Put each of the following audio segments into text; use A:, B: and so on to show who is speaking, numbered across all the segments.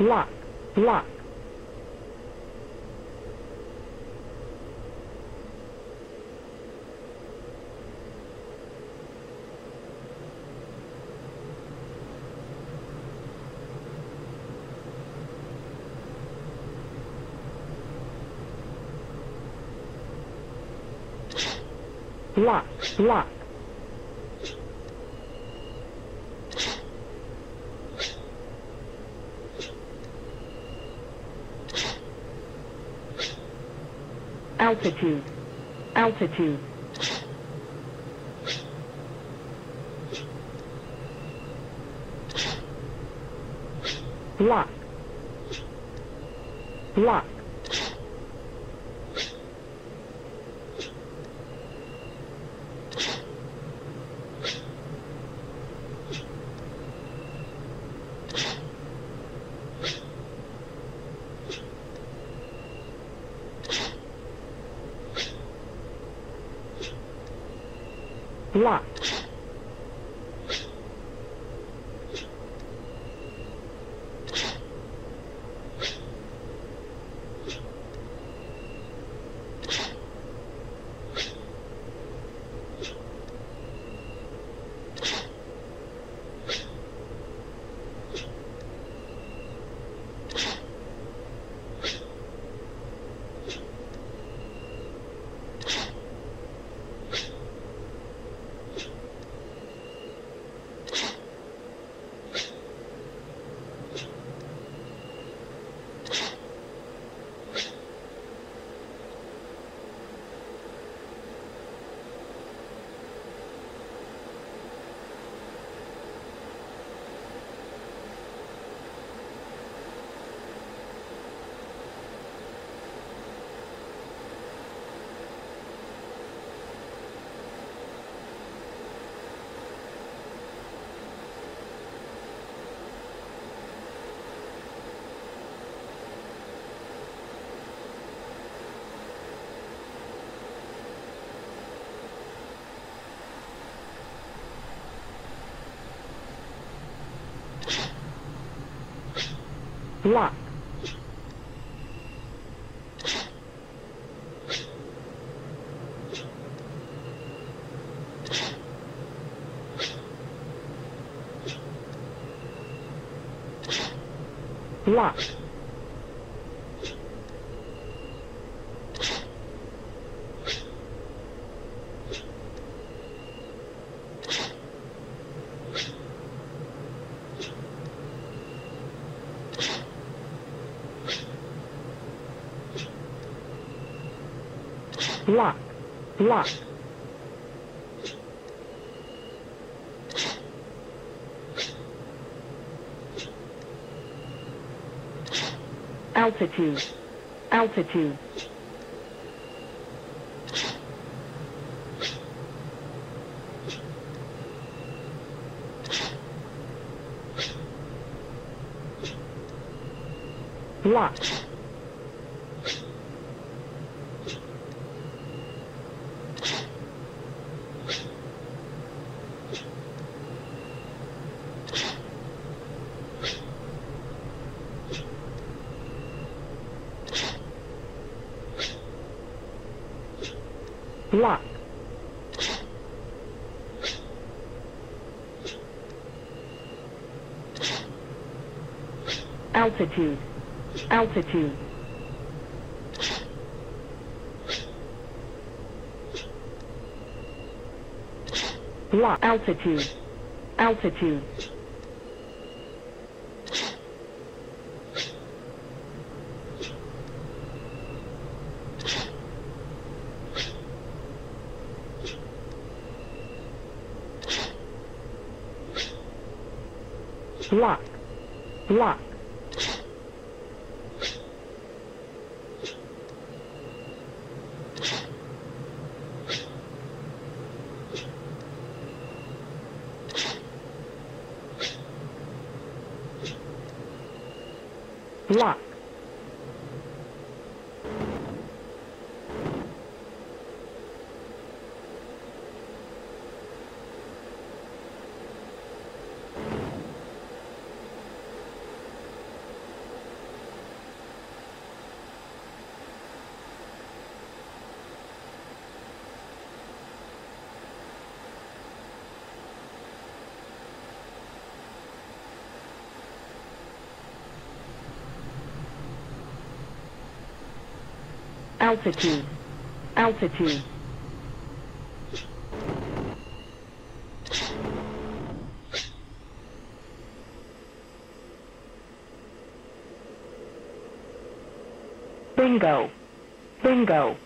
A: lock, lock, lock, lock, altitude, altitude, lock, lock, lock, lock, lock, lock, lock, altitude, altitude, lock, lock, altitude, altitude, lock, altitude, altitude, lock, lock, lock, altitude, altitude, bingo, bingo,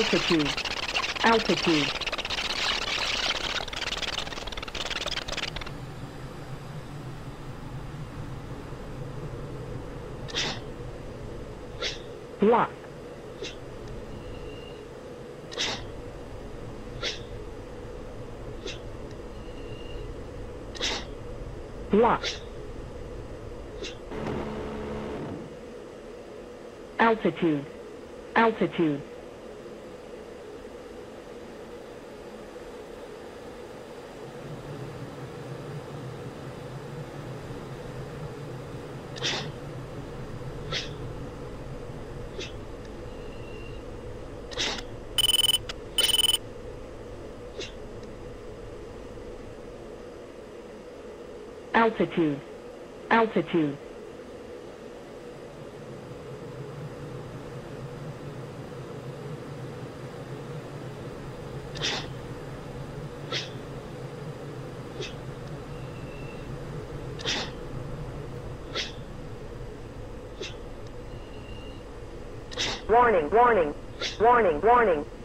A: altitude, altitude, lock, lock, altitude, altitude, altitude, altitude,
B: Warning, warning, warning, warning.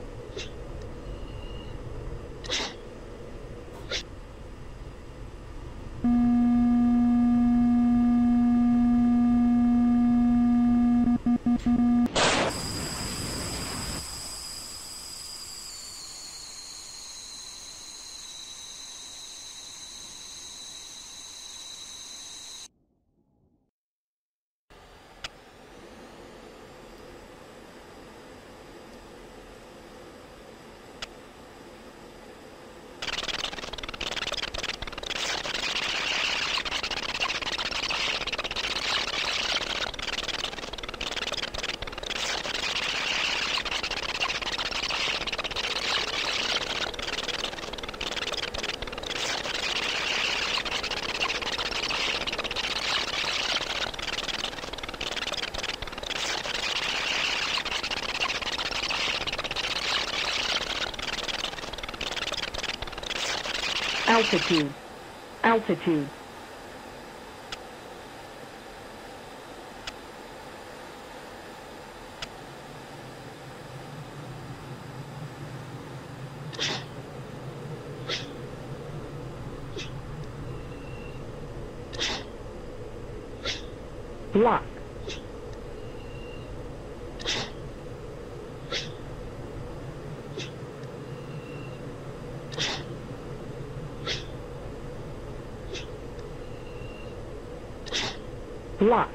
A: Altitude, altitude, lock, lot.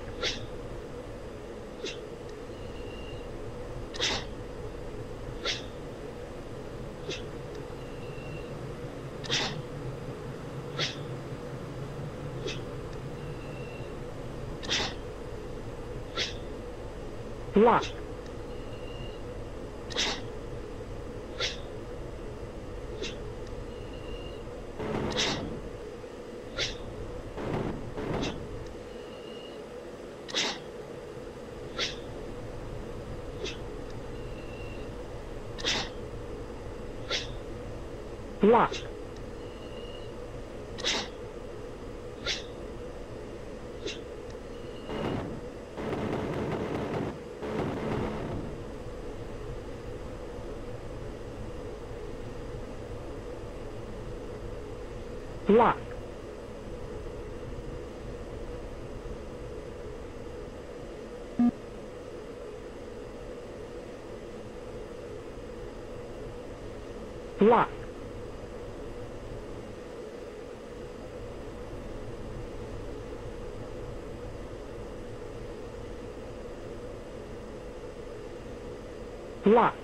A: block. Block.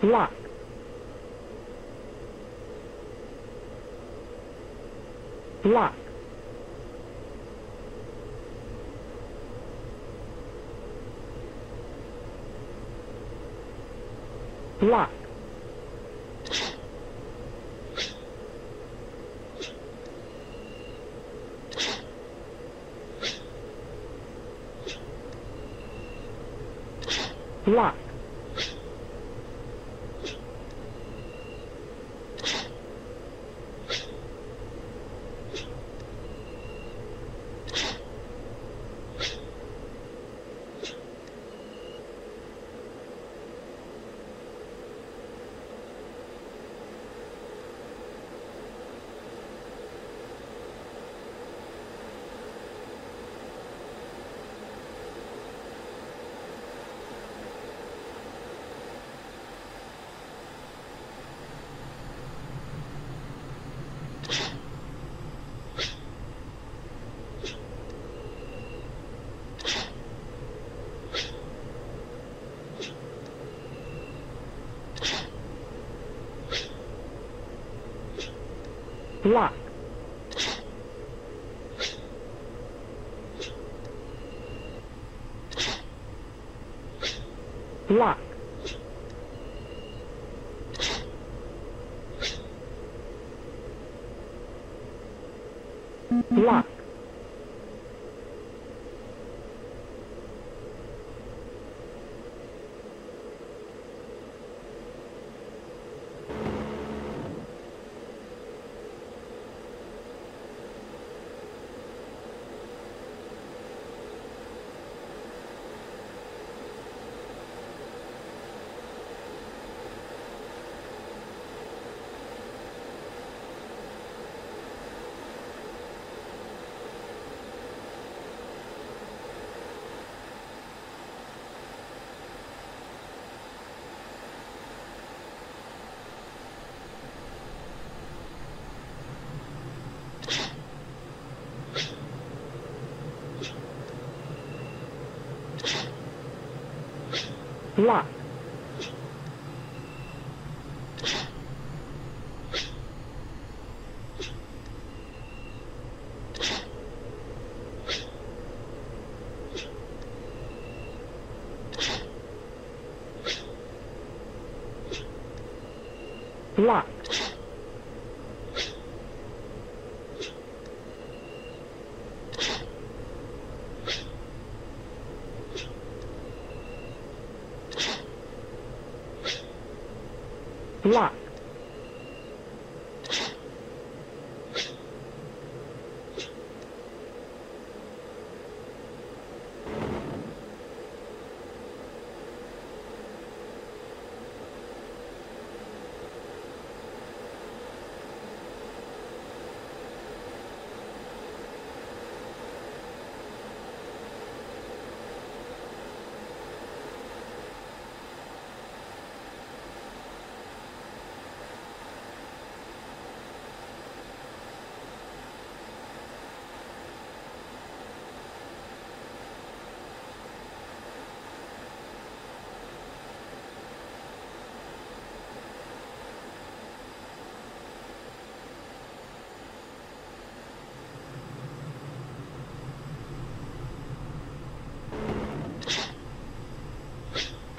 A: Block. block. Block. Block. Block. block.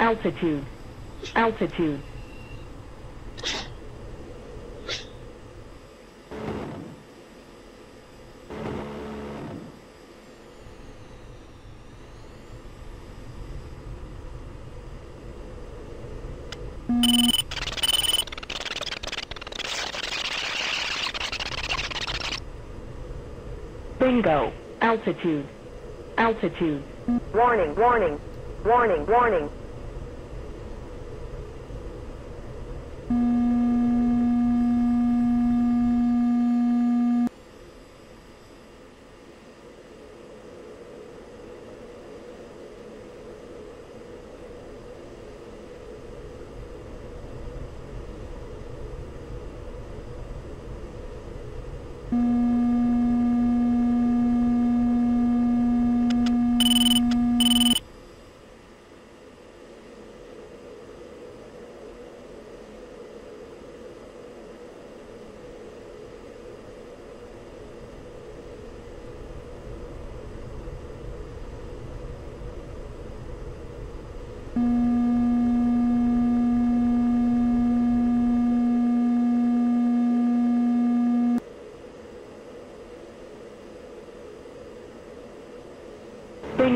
A: Altitude, altitude, bingo, altitude, altitude,
B: Warning, warning, warning, warning.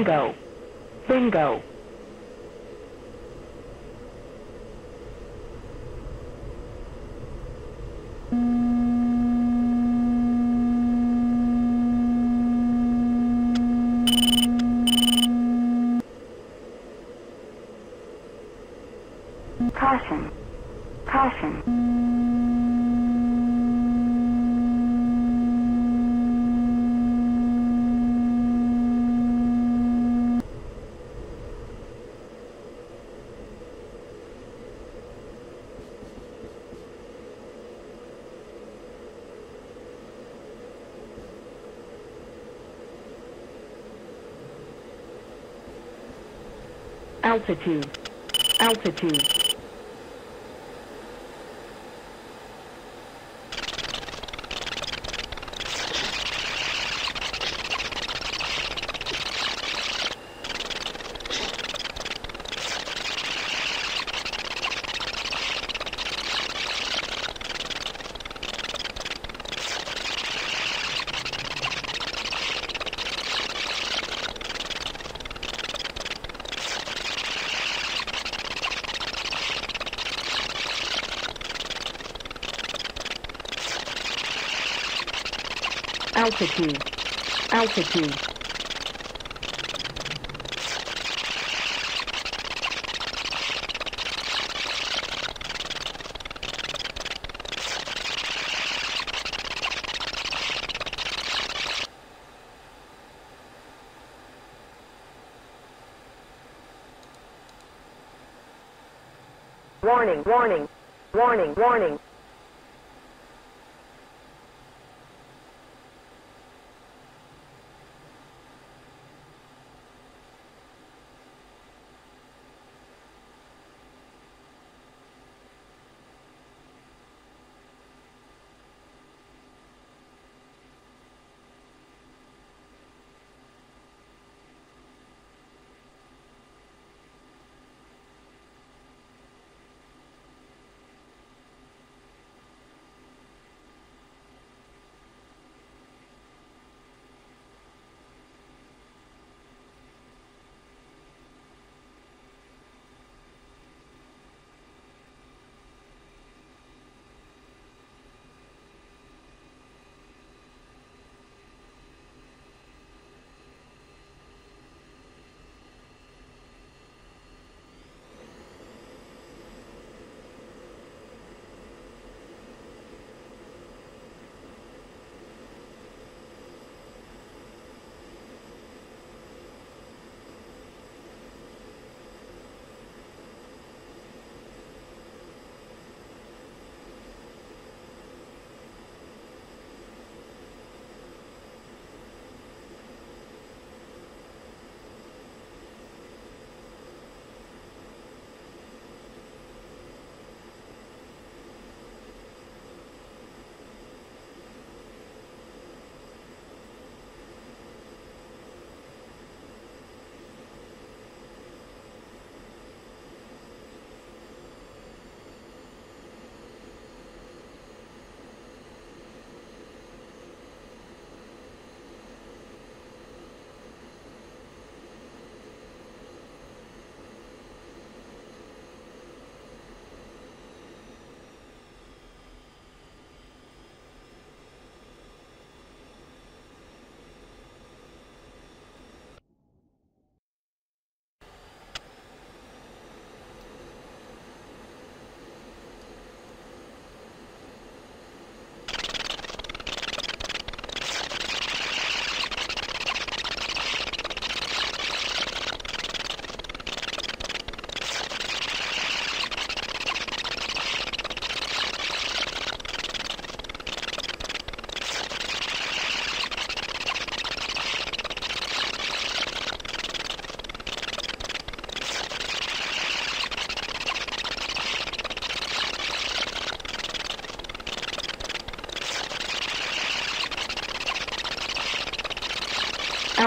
A: Bingo, bingo,
C: Caution. Caution.
A: Altitude, altitude, altitude, altitude,
B: Warning, warning, warning, warning.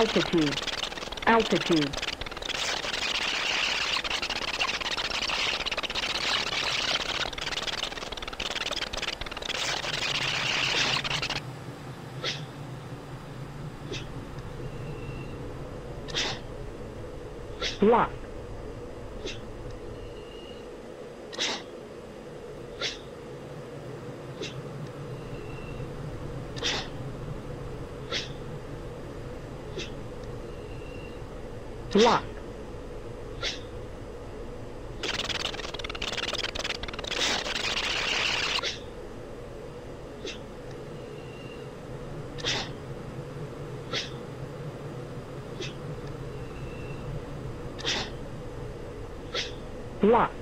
A: Altitude, altitude, lock, lock, lock,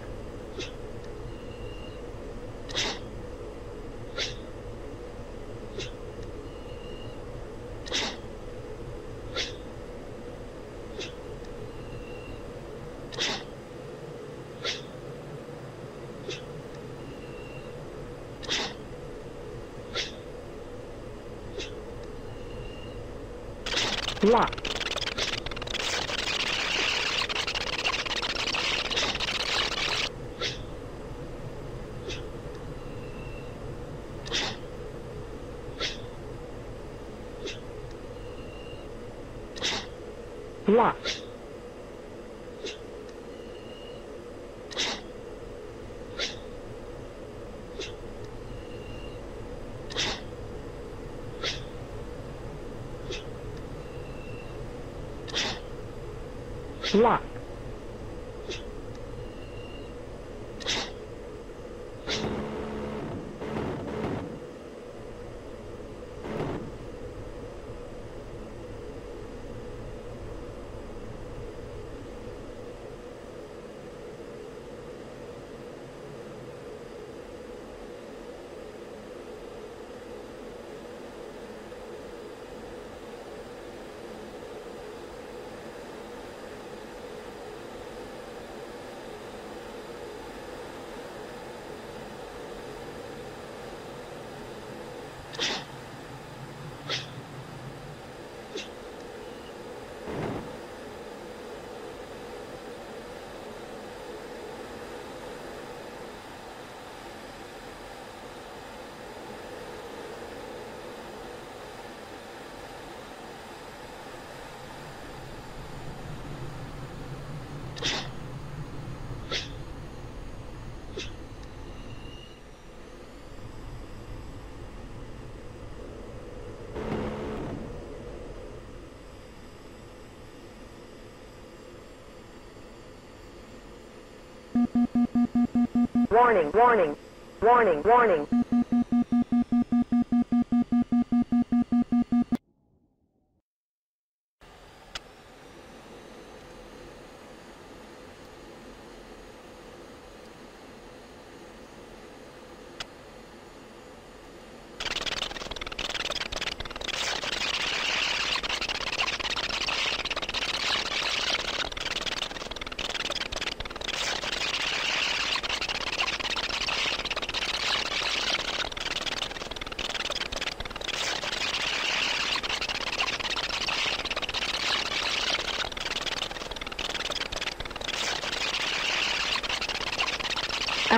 B: Warning, warning, warning, warning.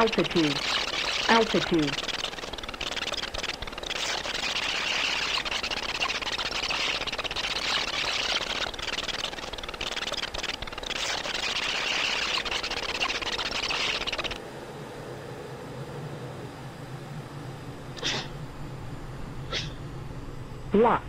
A: Altitude, altitude, lock,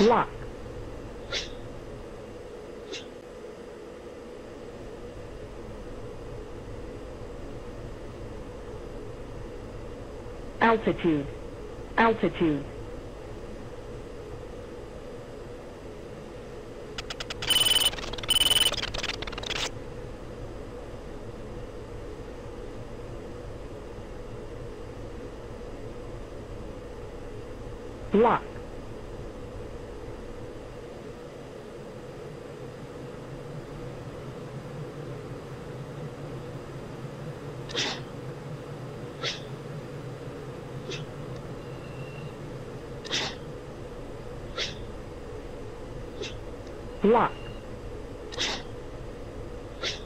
A: lock, altitude, altitude,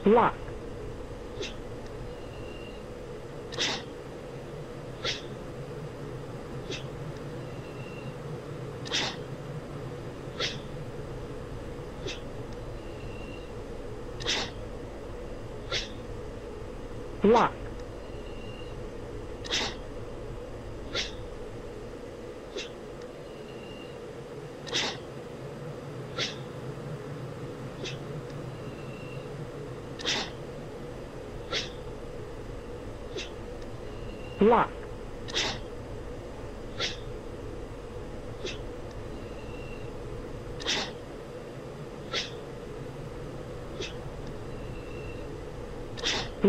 A: block.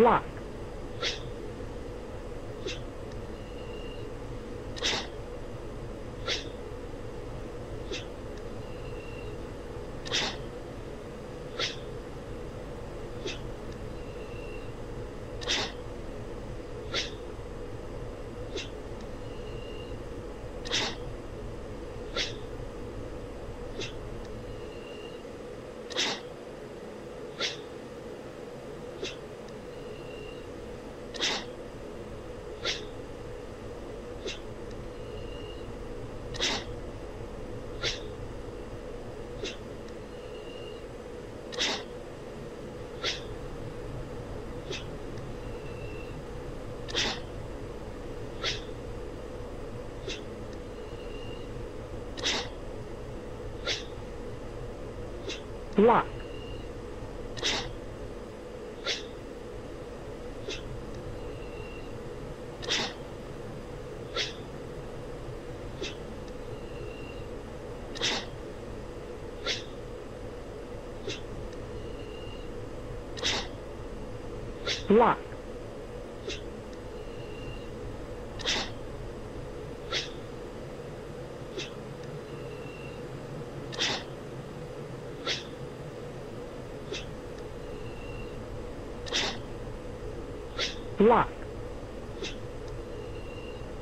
A: locked. block. Block. Lock,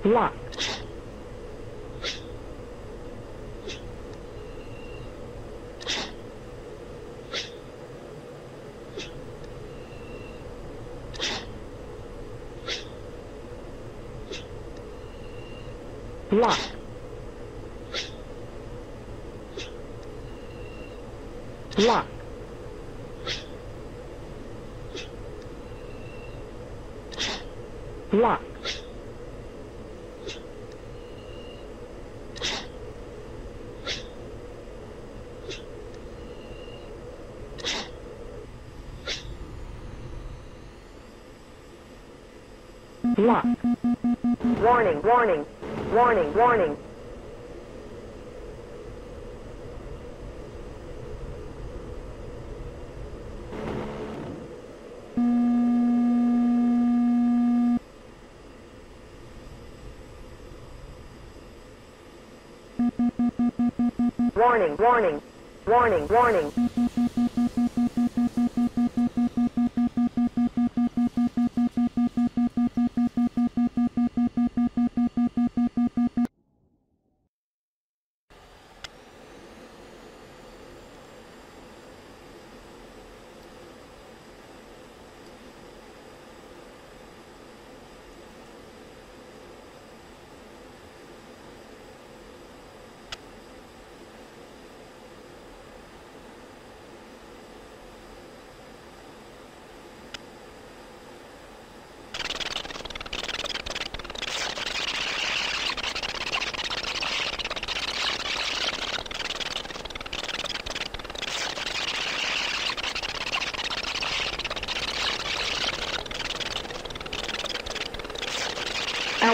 A: lock, lock, lock, lock,
B: Warning, warning, warning, warning. Warning, warning, warning,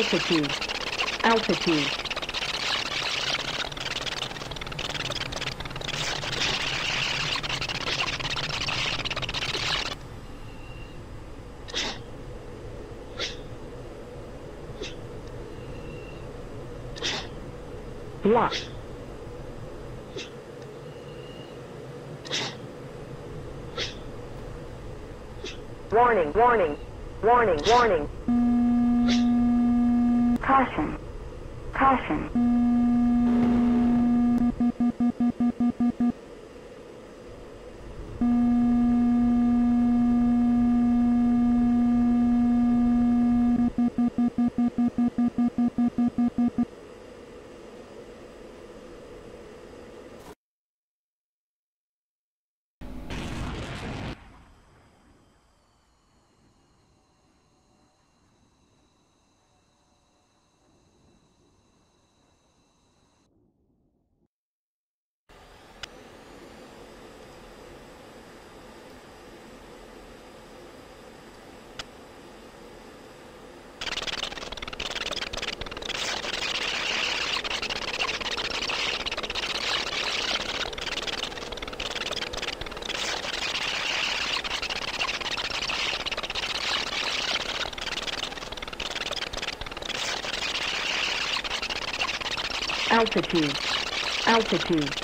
A: altitude, altitude, lock,
B: Warning, warning, warning, warning.
C: Caution. Caution.
A: Altitude, altitude,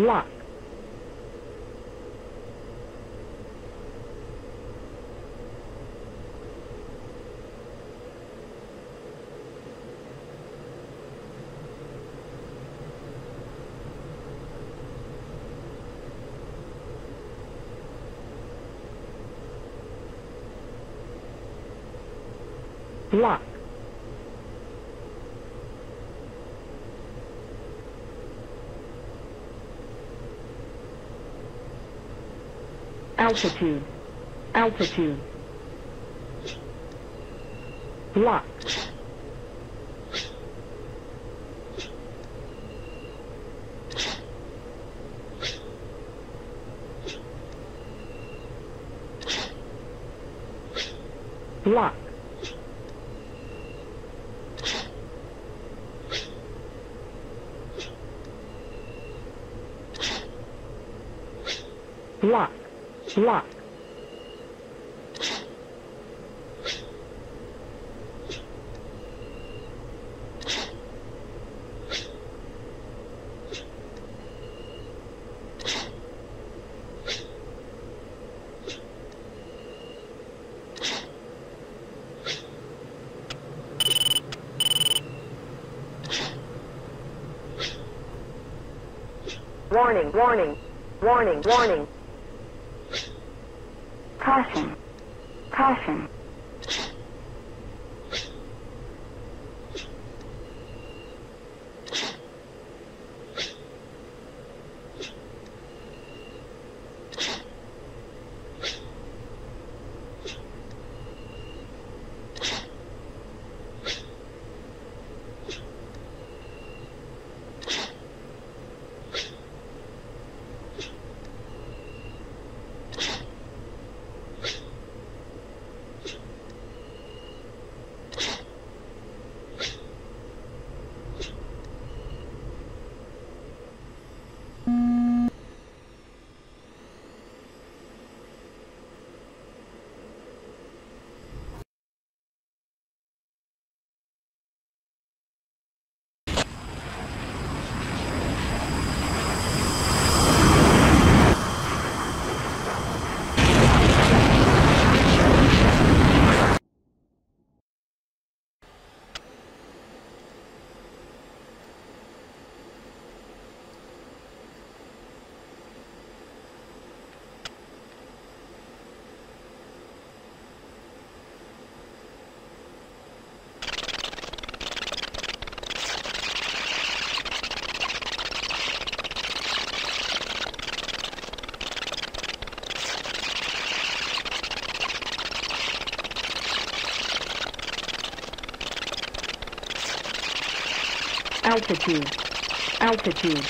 A: lot Altitude. Altitude. Block. Block. Block lock,
B: Warning, warning, warning, warning.
A: Altitude, altitude,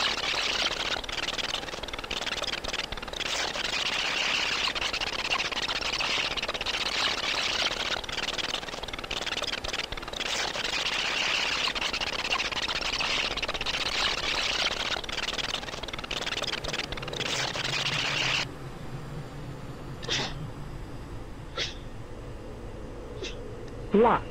A: lock,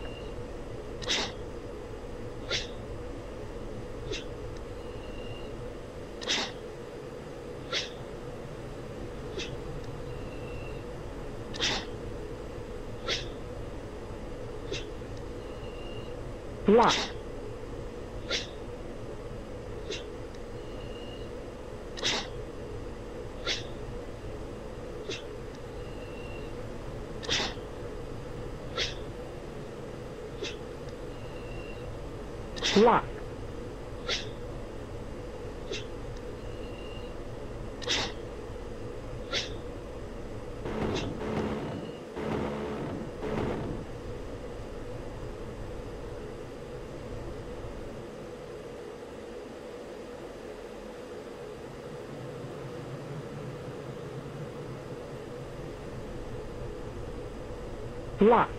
A: lock, lock, lock,